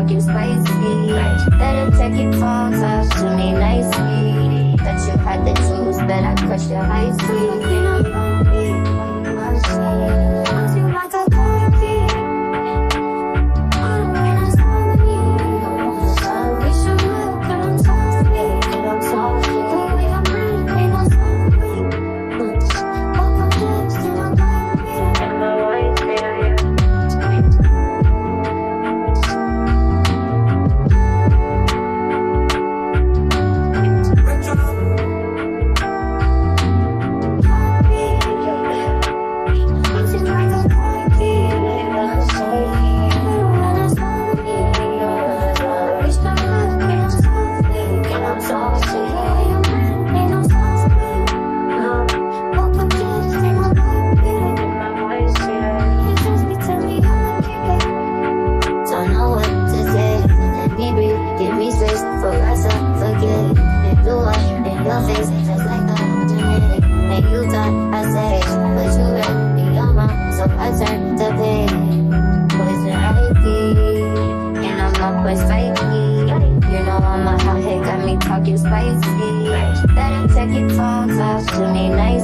talking spicy. Better take your tongue, talk to me nicely. That you had the juice, that I crushed your high sweet. Talking spicy. Better take it all top to me nice.